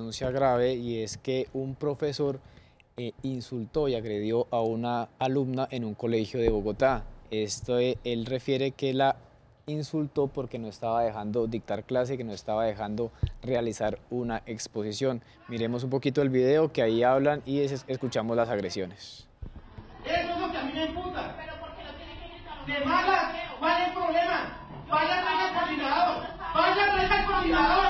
denuncia grave y es que un profesor eh, insultó y agredió a una alumna en un colegio de Bogotá. Esto eh, él refiere que la insultó porque no estaba dejando dictar clase, que no estaba dejando realizar una exposición. Miremos un poquito el video que ahí hablan y escuchamos las agresiones. Eso es lo que a mí me imputa. De malas, ¿cuál es el problema? Al coordinador. Al coordinador.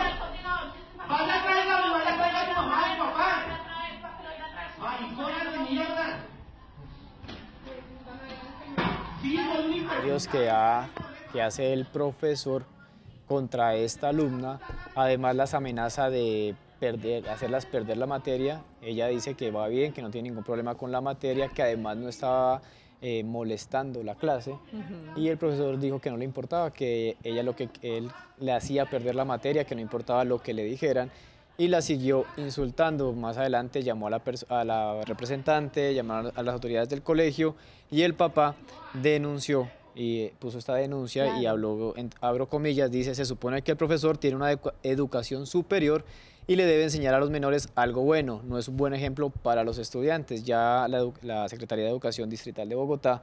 Que ha que hace el profesor contra esta alumna, además las amenaza de perder, hacerlas perder la materia, ella dice que va bien, que no tiene ningún problema con la materia, que además no estaba eh, molestando la clase. Y el profesor dijo que no le importaba, que ella lo que él le hacía perder la materia, que no importaba lo que le dijeran. Y la siguió insultando. Más adelante llamó a la, a la representante, llamó a las autoridades del colegio y el papá denunció y puso esta denuncia y habló, abro comillas, dice, se supone que el profesor tiene una educación superior y le debe enseñar a los menores algo bueno, no es un buen ejemplo para los estudiantes. Ya la, Secretaría de Educación Distrital de Bogotá,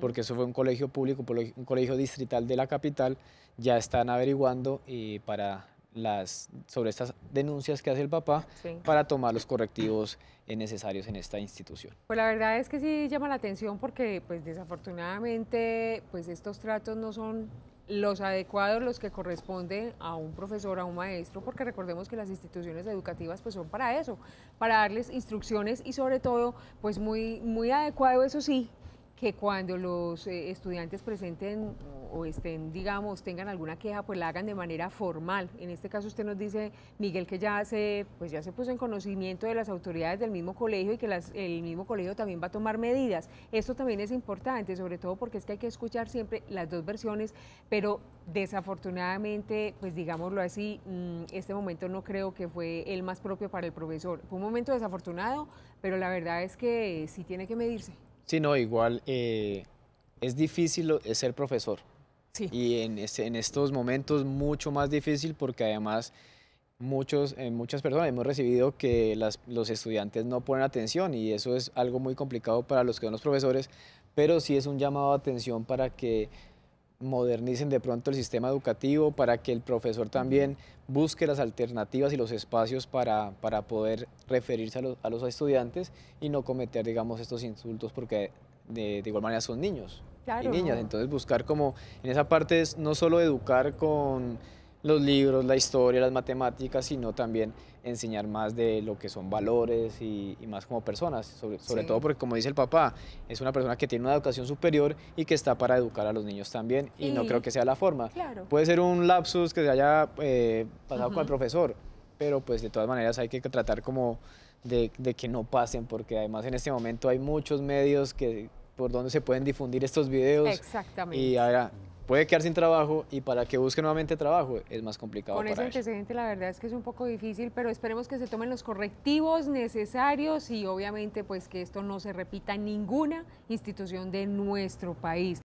porque eso fue un colegio público, un colegio distrital de la capital, ya están averiguando y para las, sobre estas denuncias que hace el papá para tomar los correctivos necesarios en esta institución. Pues la verdad es que sí llama la atención porque pues desafortunadamente pues estos tratos no son los adecuados, los que corresponden a un profesor, a un maestro, porque recordemos que las instituciones educativas pues son para eso, para darles instrucciones y sobre todo pues muy, muy adecuado, eso sí, que cuando los eh, estudiantes presenten o estén, digamos, tengan alguna queja, pues la hagan de manera formal. En este caso usted nos dice, Miguel, que ya se, pues ya se puso en conocimiento de las autoridades del mismo colegio y que el mismo colegio también va a tomar medidas. Esto también es importante, sobre todo porque es que hay que escuchar siempre las dos versiones, pero desafortunadamente, pues digámoslo así, mm, este momento no creo que fue el más propio para el profesor. Fue un momento desafortunado, pero la verdad es que sí tiene que medirse. Sí, no, igual eh, es difícil ser profesor. Sí. Y en, en estos momentos mucho más difícil porque además muchos, eh, muchas personas hemos recibido que las, los estudiantes no ponen atención y eso es algo muy complicado para los que son los profesores, pero sí es un llamado de atención para que modernicen de pronto el sistema educativo, para que el profesor también busque las alternativas y los espacios para, para poder referirse a los, a los, estudiantes y no cometer, digamos, estos insultos porque de, de igual manera son niños y niñas. Entonces buscar como, en esa parte es no solo educar con los libros, la historia, las matemáticas, sino también enseñar más de lo que son valores y, más como personas, sobre, sobre todo porque como dice el papá, es una persona que tiene una educación superior y que está para educar a los niños también y no creo que sea la forma. Puede ser un lapsus que se haya eh, pasado con el profesor, pero pues de todas maneras hay que tratar como de, de, que no pasen porque además en este momento hay muchos medios que por donde se pueden difundir estos videos. Exactamente. Y ahora puede quedar sin trabajo y para que busque nuevamente trabajo es más complicado. Con ese antecedente la verdad es que es un poco difícil, pero esperemos que se tomen los correctivos necesarios y obviamente pues que esto no se repita en ninguna institución de nuestro país.